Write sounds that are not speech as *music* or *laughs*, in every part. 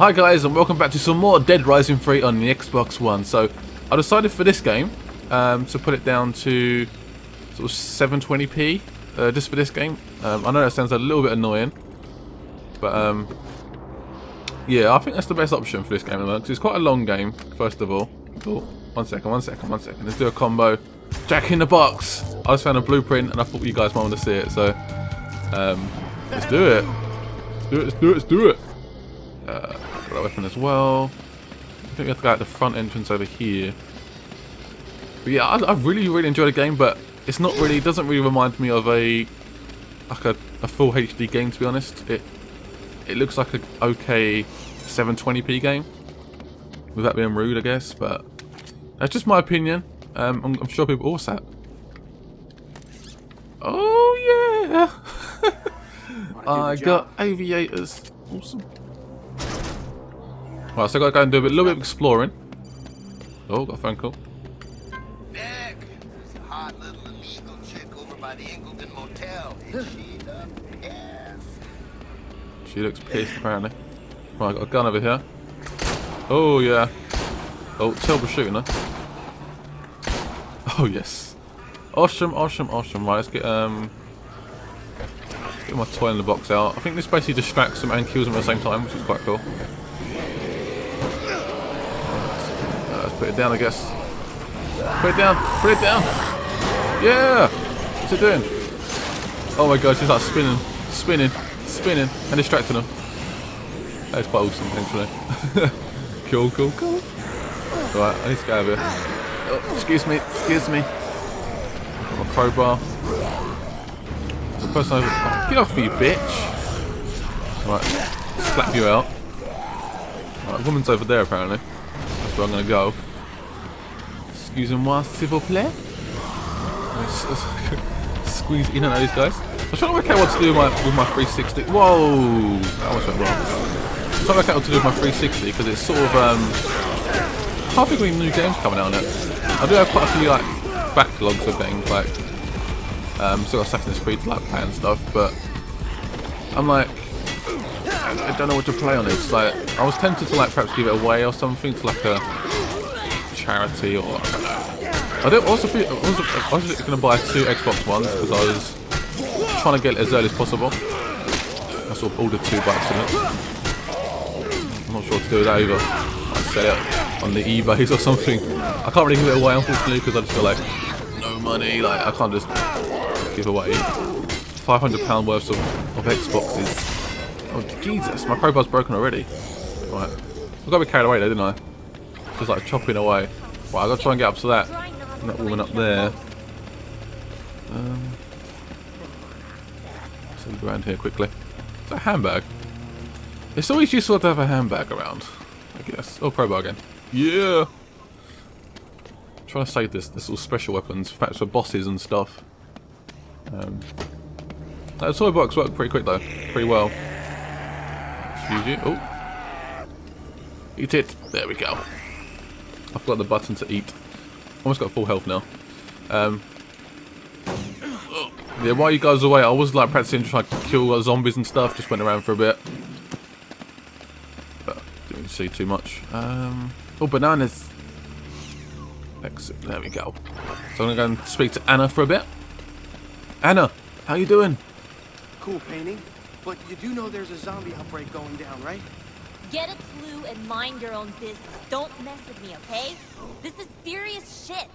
Hi guys and welcome back to some more Dead Rising 3 on the Xbox One. So I decided for this game um, to put it down to sort of 720p uh, just for this game. Um, I know that sounds a little bit annoying, but um, yeah, I think that's the best option for this game because it's quite a long game. First of all, oh, one second, one second, one second. Let's do a combo. Jack in the box. I just found a blueprint and I thought you guys might want to see it, so um, let's do it. Let's do it. Let's do it. Let's do it. Uh, got that weapon as well. I think we have to go out the front entrance over here. But yeah, I, I really, really enjoyed the game, but it's not really, it doesn't really remind me of a like a, a full HD game, to be honest. It it looks like a okay 720p game. Without being rude, I guess, but that's just my opinion. Um, I'm, I'm sure people also. Oh yeah! *laughs* I got aviators. Awesome. Right, so I gotta go and do a, bit, a little bit of exploring. Oh, got a phone call. Nick, there's a hot little illegal chick over by the Ingleton Motel. Is she the yes? She looks pissed apparently. Right, I got a gun over here. Oh yeah. Oh, terrible shooting her. Oh yes. Awesome, awesome, awesome. Right, let's get um let's get my toy in the box out. I think this basically distracts them and kills them at the same time, which is quite cool. Put it down I guess. Put it down, put it down! Yeah! What's it doing? Oh my god, she's like spinning, spinning, spinning, and distracting them. That is quite awesome, actually. *laughs* cool, cool, cool. Alright, I need to get out of here. Oh, excuse me, excuse me. Got my crowbar. There's a person over. Oh, get off me, you bitch! Right, slap you out. Right, woman's over there apparently. That's where I'm gonna go. Excusez-moi, s'il vous plaît. *laughs* Squeeze in and out these guys. I'm trying to work out what to do with my, with my 360. Whoa! That almost went wrong. I'm trying to work out what to do with my 360 because it's sort of um. I can't think of any new games coming out on it. I do have quite a few like backlogs of games like um, sort of Assassin's Creed like play and stuff, but I'm like I, don't know what to play on it. Like I was tempted to like perhaps give it away or something to like a charity or I also feel, I was, was going to buy two Xbox Ones because I was trying to get it as early as possible. I sort of ordered two by accident. I'm not sure what to do with that either. I sell it on the eBays *laughs* or something. I can't really give it away unfortunately because I just feel like no money. Like I can't just give away 500 pound worth of, of Xboxes. Oh Jesus, my crowbar's broken already. Right, I got a bit carried away there, didn't I? Just like chopping away. Right, I got to try and get up to that. That woman up there. Um, so go around here quickly. It's a handbag. It's always useful to have a handbag around, I guess. Oh, crowbar again. Yeah. I'm trying to save this. This all special weapons, perhaps for bosses and stuff. Um, that toy box worked pretty quick though, pretty well. Excuse you. Oh, eat it. There we go. I forgot the button to eat. Almost got full health now. Um, yeah, while you guys away, I was like practicing trying to kill zombies and stuff. Just went around for a bit. But didn't see too much. Um, oh, bananas. Exit. There we go. So I'm to go and speak to Anna for a bit. Anna, how you doing? Cool painting. But you do know there's a zombie outbreak going down, right? Get a clue and mind your own business. Don't mess with me, okay? This is serious shit.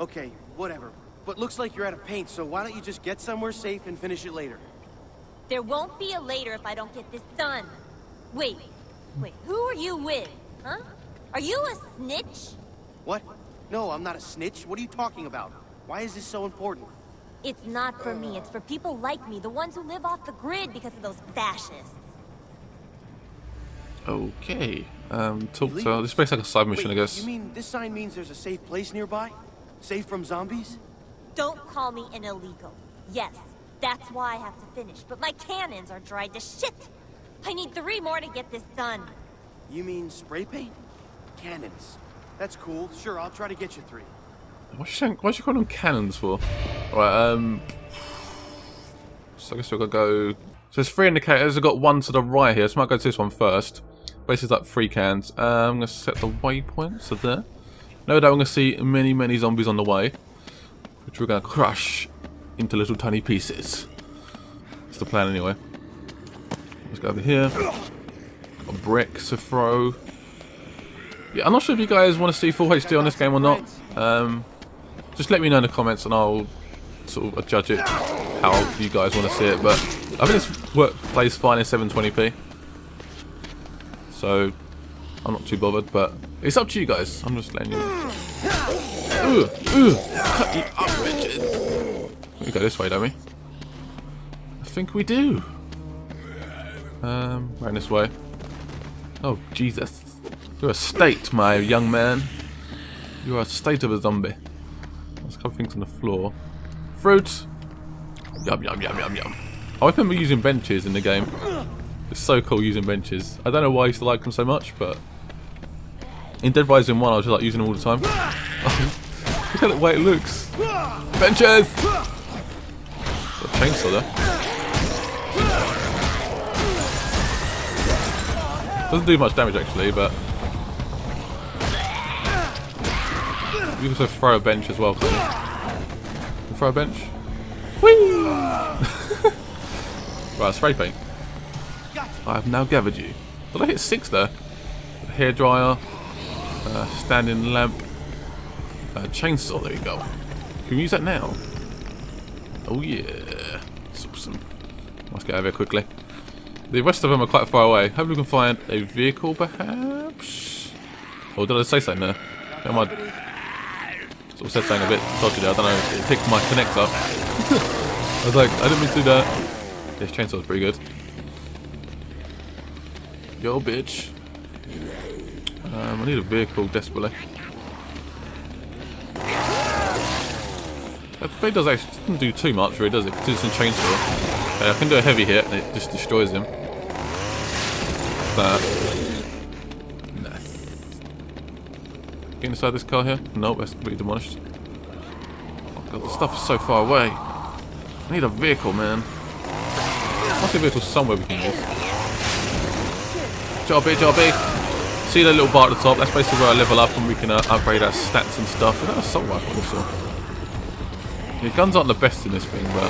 Okay, whatever. But looks like you're out of paint, so why don't you just get somewhere safe and finish it later? There won't be a later if I don't get this done. Wait, wait, who are you with? Huh? Are you a snitch? What? No, I'm not a snitch. What are you talking about? Why is this so important? It's not for me, it's for people like me, the ones who live off the grid because of those fascists. Okay. Um, talk to this makes like a side mission, Wait, I guess. You mean this sign means there's a safe place nearby? Safe from zombies? Don't call me an illegal. Yes, that's why I have to finish, but my cannons are dried to shit. I need three more to get this done. You mean spray paint? Cannons. That's cool. Sure, I'll try to get you three. What's she, what's she calling them cannons for? Right, um... So I guess we've got to go... So there's three indicators. I've got one to the right here, so I might go to this one first. Basically like three cans. Uh, I'm going to set the waypoint, so there. No doubt I'm going to see many, many zombies on the way, which we're going to crush into little tiny pieces. That's the plan anyway. Let's go over here. Got brick to throw. Yeah, I'm not sure if you guys want to see full HD on this game or not. Um, just let me know in the comments and I'll sort of judge it how you guys want to see it. But I think this work plays fine in 720p. So I'm not too bothered, but it's up to you guys. I'm just letting you. Ooh, cut you up. We go this way, don't we? I think we do. Um, right this way. Oh, Jesus. You're a state, my young man. You are a state of a zombie. There's a couple things on the floor. Fruit! Yum, yum, yum, yum, yum. I remember using benches in the game. It's so cool using benches. I don't know why I used to like them so much, but... In Dead Rising 1, I was just like using them all the time. *laughs* Look at the way it looks. Benches! Got chainsaw there. Doesn't do much damage actually, but you can also throw a bench as well. Can you? throw a bench. Whee! *laughs* right, spray paint. I have now gathered you. Did I hit six there? Hair dryer, uh, standing lamp, uh, chainsaw. There you go. Can we use that now? Oh yeah, that's awesome. Let's get over here quickly. The rest of them are quite far away. Hopefully we can find a vehicle, perhaps? Oh, did I say something there? Am I... Sort of said something a bit dodgy there. I don't know. It picked my connector. *laughs* I was like, I didn't mean to do that. This chainsaw's pretty good. Yo, bitch. Um, I need a vehicle desperately. That blade does actually doesn't do too much, really, does it? Because it's a chainsaw. Okay, I can do a heavy hit and it just destroys him. Nice. Get inside this car here? Nope, that's completely demolished. Oh god, the stuff is so far away. I need a vehicle, man. Must be a vehicle somewhere we can use. Jobby, jobby. See the little bar at the top? That's basically where I level up and we can uh, upgrade our stats and stuff. Is that assault rifle also? Yeah, guns aren't the best in this thing, but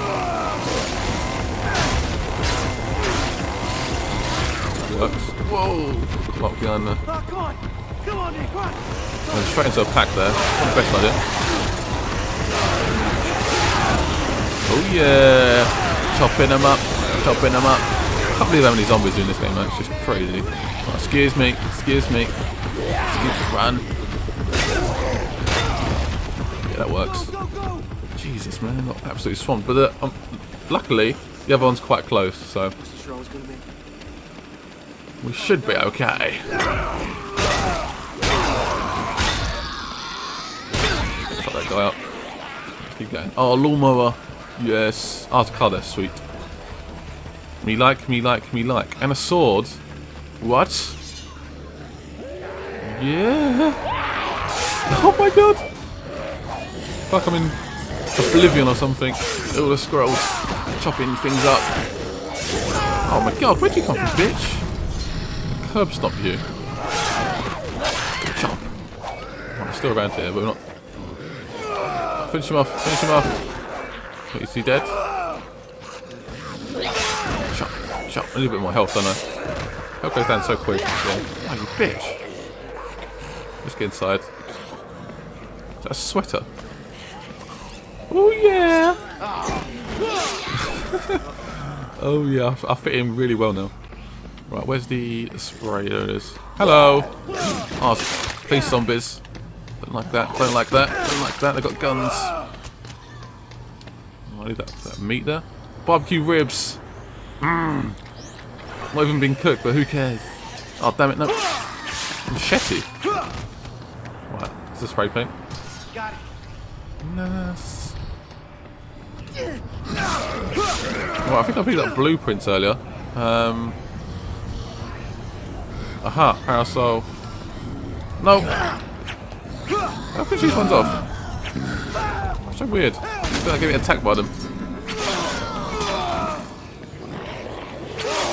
works. Whoa! Lock behind there. Oh, come on! Come on, Nick, come on! Went straight into a pack there. Not the best idea. Oh yeah! Chopping them up. Chopping them up. Can't believe how many zombies are in this game, man. It's just crazy. Oh, excuse me. Excuse me. Excuse me. Run. Yeah, that works. Jesus, man. Not absolutely swamped. But uh, um, luckily, the other one's quite close, so we should be okay. Fuck that guy up. Keep going. Oh, lawnmower. Yes. Oh, it's a car there. Sweet. Me like, me like, me like. And a sword. What? Yeah. Oh my god. Fuck, I'm in Oblivion or something. All the scrolls. Chopping things up. Oh my god, where'd you come from, bitch? Curb stop you. Chop. Oh, I'm still around here, but we're not. Finish him off, finish him off. Wait, is he dead? Chop, chop. I need a bit more health, don't I? Health goes down so quick. Oh, you bitch. Let's get inside. Is that a sweater? Oh yeah! *laughs* oh yeah, I fit in really well now. Right, where's the spray? There it is. Hello! Oh, please zombies. Don't like that, don't like that, don't like that, They've got guns. Oh, I need that, that meat there. Barbecue ribs! Mmm! Not even been cooked, but who cares? Oh damn it, no. Machete! Right, is this spray paint? Got it. Well, I think I picked up blueprints earlier. Um, aha, parasol. No. How can these ones off? So weird. I feel like getting attacked by them.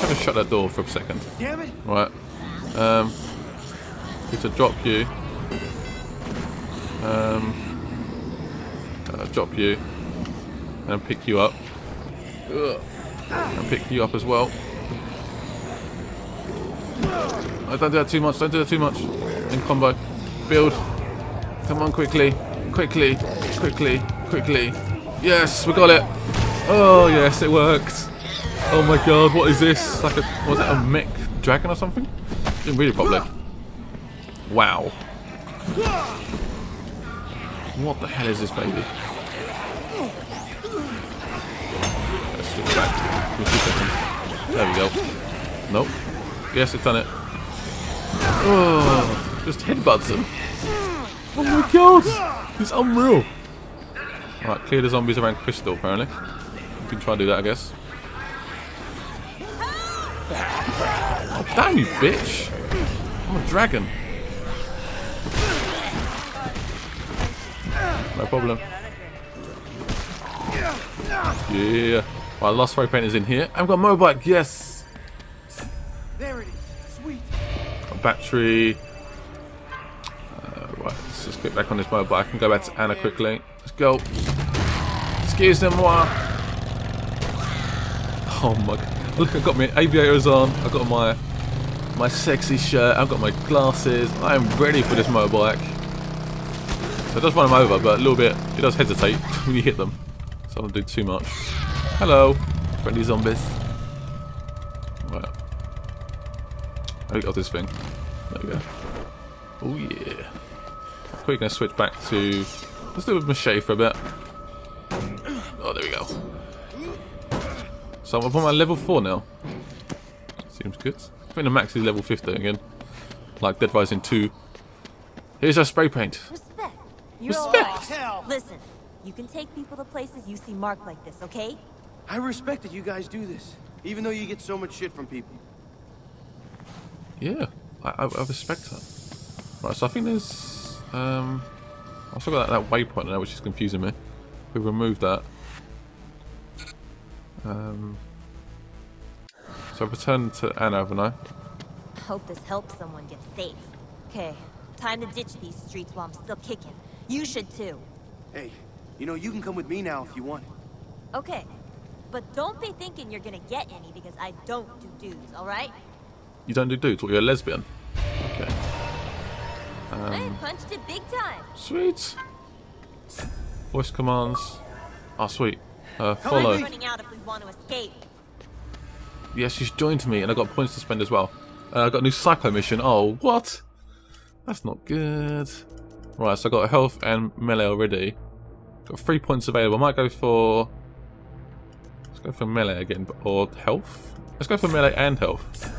Gonna shut that door for a second. Damn it! Right. Um, need to drop you. Um, uh, drop you. And pick you up. Ugh. And pick you up as well. Oh, don't do that too much. Don't do that too much. In combo. Build. Come on, quickly. Quickly. Quickly. Quickly. Yes, we got it. Oh, yes, it worked. Oh my god, what is this? Like a, was it a mech dragon or something? Didn't read. Wow. What the hell is this, baby? Let's switch back. There we go. Nope. Yes, it's done it. Oh, just headbutts him. Oh my god! It's unreal. Alright, clear the zombies around Crystal, apparently. You can try and do that, I guess. Damn you, bitch! I'm a dragon. No problem. Yeah. Right, last spray paint is in here. I've got Mobike, yes! There it is. Sweet. A battery. Uh, right, let's just get back on this Mobike and go back to Anna quickly. Let's go. Excuse-moi. Oh my god. Look, I've got my aviators on. I've got my my sexy shirt. I've got my glasses. I am ready for this motorbike. So it does run them over, but a little bit, it does hesitate *laughs* when you hit them. So I don't do too much. Hello, friendly zombies. Right. I got this thing. There we go. Oh yeah. Going to switch back to... Let's do a Mache for a bit. Oh, there we go. So I'm on my level 4 now. Seems good. I think the max is level 50 again. Like Dead Rising 2. Here's our spray paint. Respect. You're Respect. all- Hell. Listen, you can take people to places you see marked like this, okay? I respect that you guys do this, even though you get so much shit from people. Yeah, I, I, I respect that. Right, so I think there's... Um, I've still got that, that waypoint now, which is confusing me. We removed that. Um, so I've returned to Anna, haven't I? Hope this helps someone get safe. Okay, time to ditch these streets while I'm still kicking. You should too. Hey, you know, you can come with me now if you want. Okay, but don't be thinking you're gonna get any because I don't do dudes, alright? You don't do dudes, what, you're a lesbian? Okay. I punched it big time. Sweet. Voice commands. Oh, sweet. Uh, follow. with me. Running out if we want to escape. Yeah, she's joined me, and I've got points to spend as well. Uh, I got a new Psycho mission. Oh, what? That's not good. Right, so I've got health and melee already. Got three points available. I might go for. Let's go for melee again, or health. Let's go for melee and health.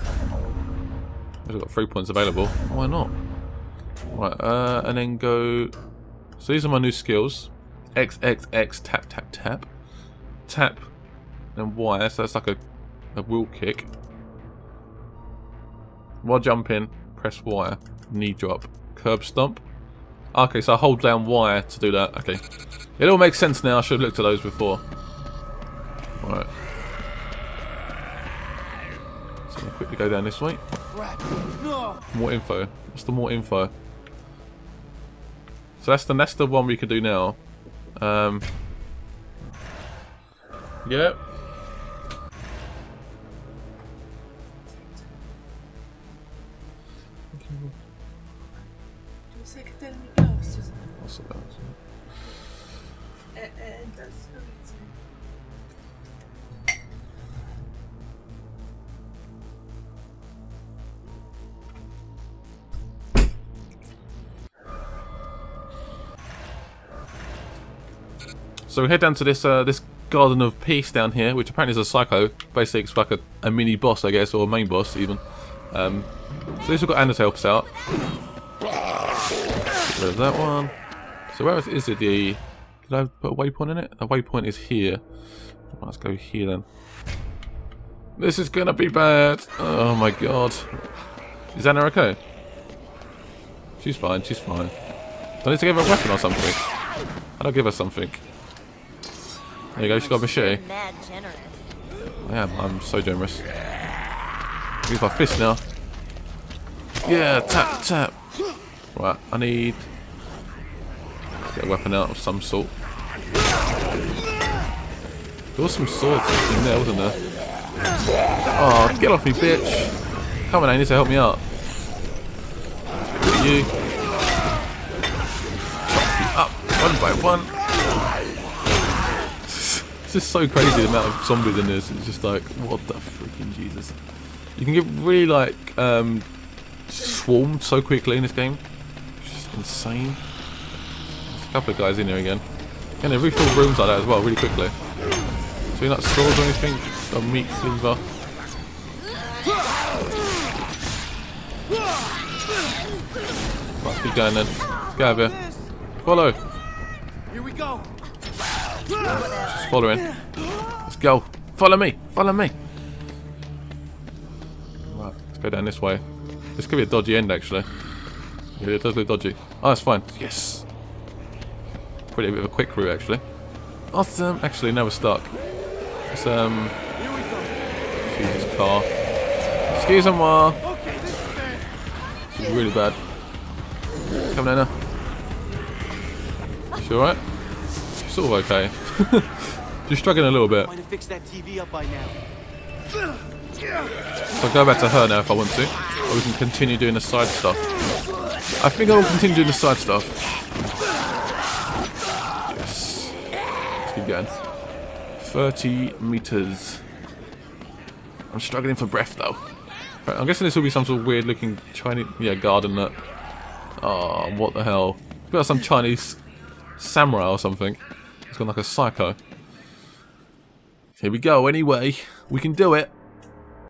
I've got three points available. Why not? Right, uh, and then go. So these are my new skills. X X X tap tap tap, tap, and Y. So that's like a a wheel kick. While jumping, press wire, knee drop, curb stomp. Okay, so I hold down wire to do that. Okay, it all makes sense now. I should have looked at those before. Right. So I'll quickly go down this way. More info. What's the more info? So that's the the one we can do now. Um. Yep. Você So we head down to this uh, this Garden of Peace down here, which apparently is a psycho. Basically, it's like a, a mini boss, I guess, or a main boss even. Um, so this we've got Anna to help us out. Of that one. So where is, it? The did I put a waypoint in it? The waypoint is here. Let's go here then. This is gonna be bad. Oh my god. Is Anna okay? She's fine. She's fine. Do I need to give her a weapon or something? How do I give her something? There you go, she's got a machete. I am, I'm so generous. Use my fist now. Yeah, tap, tap. Right, I need get a weapon out of some sort. There was some swords in there, wasn't there? Oh, get off me, bitch! Come on, I need to help me out. You. Chop you up one by one. Just so crazy the amount of zombies in this. It's just like, what the freaking Jesus. You can get really like um, swarmed so quickly in this game. It's just insane. There's a couple of guys in here again. And they refill rooms like that as well, really quickly. So you're not swords or anything? A meat cleaver. Let's keep going then. Let's out of here. Follow. Here we go. Just following. Let's go. Follow me. Follow me. Right, let's go down this way. This could be a dodgy end actually. Yeah, it does look dodgy. Oh, that's fine. Yes. Pretty a bit of a quick route actually. Awesome. Actually, now we're stuck. Let's um. Use this car. Excuse me. Okay, this is really bad. Come down now. She alright? Sort of okay. *laughs* She's struggling a little bit. Might have fixed that TV up by now. So I'll go back to her now if I want to. Or we can continue doing the side stuff. I think I will continue doing the side stuff. Yes. Let's keep going. 30 meters. I'm struggling for breath though. Right, I'm guessing this will be some sort of weird looking Chinese yeah, garden nut. Oh, ah, what the hell. It's got some Chinese samurai or something. Like a psycho. Here we go anyway. We can do it.